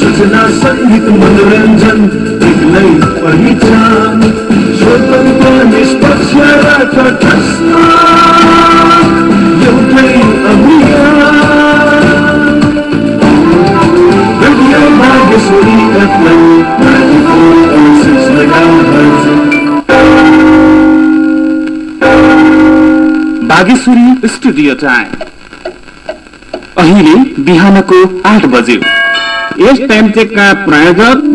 सूचना सङ्गीत मनोरञ्जन एक्लै पहिचान स्वतन्त्र निष्पक्ष बागेश्वरी स्टुडियो टाइम अहिले बिहानको आठ बज्यो। यस टाइम चेकका प्रायोजक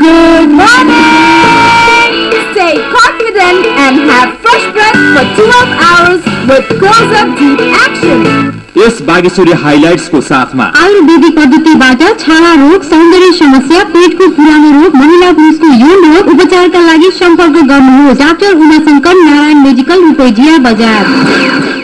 have fresh breath for 12 hours with close-up deep action. यस बागेश्वरी साथमा। आयुर्वेदिक पद्धतिबाट छाला रोग, सौन्दर्य समस्या, पेटको पुरानो रोग महिला पुरुषको यौन रोग उपचारका लागि सम्पर्क गर्नुहोस्। डाक्टर नारायण मेडिकल, रूपैजिया बजार।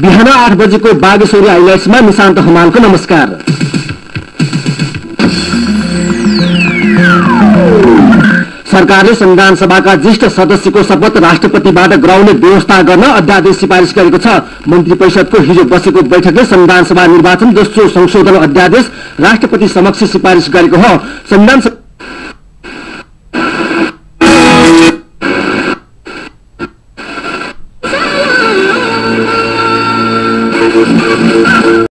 बिहान आठ बजेको बागेश्वरी हाइलाइट्समा निशान्त हमालको नमस्कार। सरकारले संविधान सभाका ज्येष्ठ सदस्यको शपथ राष्ट्रपतिबाट गराउने व्यवस्था गर्न अध्यादेश सिफारिस गरेको छ। मन्त्री परिषदको हिजो बसेको बैठकले संविधान सभा निर्वाचन दोस्रो संशोधन अध्यादेश राष्ट्रपति समक्ष सिफारिस गरेको हो। संविधान